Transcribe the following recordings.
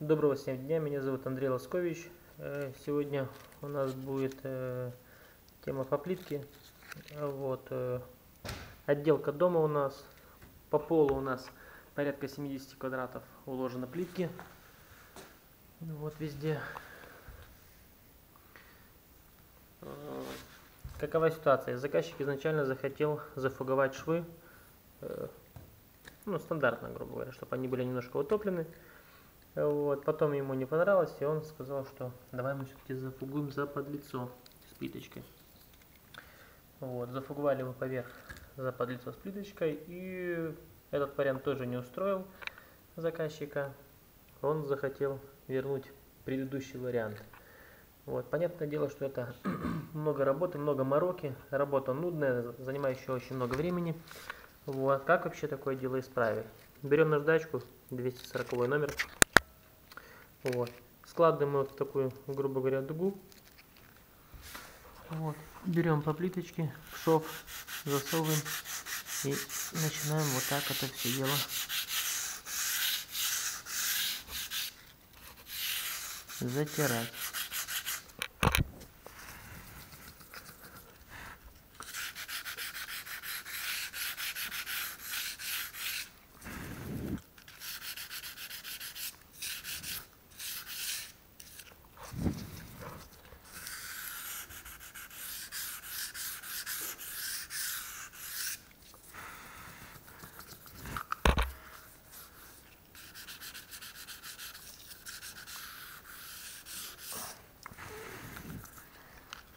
Доброго всем дня, меня зовут Андрей Лоскович. Э, Сегодня у нас будет э, тема по плитке. Вот, э, отделка дома у нас. По полу у нас порядка 70 квадратов уложено плитки. Вот везде. Какова ситуация? Заказчик изначально захотел зафуговать швы, э, ну, стандартно, грубо говоря, чтобы они были немножко утоплены. Вот, потом ему не понравилось, и он сказал, что давай мы все-таки зафугуем за подлицо с плиточкой. Вот, зафуговали мы поверх за подлицо с плиточкой, и этот вариант тоже не устроил заказчика. Он захотел вернуть предыдущий вариант. Вот, понятное дело, что это много работы, много мороки, работа нудная, занимающая очень много времени. Вот, как вообще такое дело исправить? Берем наждачку, 240 номер, вот. Складываем вот такую, грубо говоря, дугу. Вот. Берем по плиточке, в шов, засовываем и начинаем вот так это все дело затирать.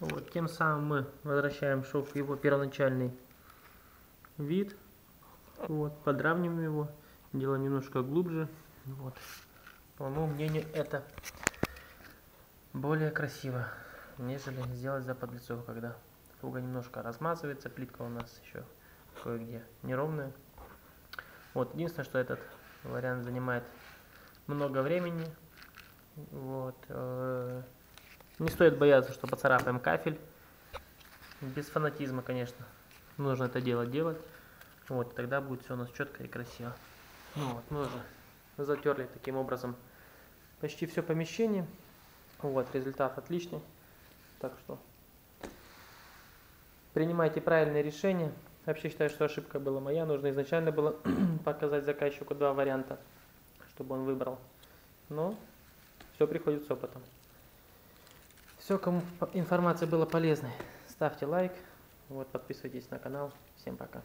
Вот, тем самым мы возвращаем шов в его первоначальный вид. Вот, подравниваем его, делаем немножко глубже. Вот. По моему мнению, это более красиво, нежели сделать за подлицо, когда фуга немножко размазывается, плитка у нас еще кое-где неровная. Вот, единственное, что этот вариант занимает много времени. Вот. Не стоит бояться, что поцарапаем кафель. Без фанатизма, конечно. Нужно это дело делать. Вот, тогда будет все у нас четко и красиво. Ну вот, мы уже затерли таким образом почти все помещение. Вот, результат отличный. Так что принимайте правильные решения. Вообще считаю, что ошибка была моя. Нужно изначально было показать заказчику два варианта, чтобы он выбрал. Но все приходит с опытом. Все, кому информация была полезной, ставьте лайк, вот, подписывайтесь на канал. Всем пока.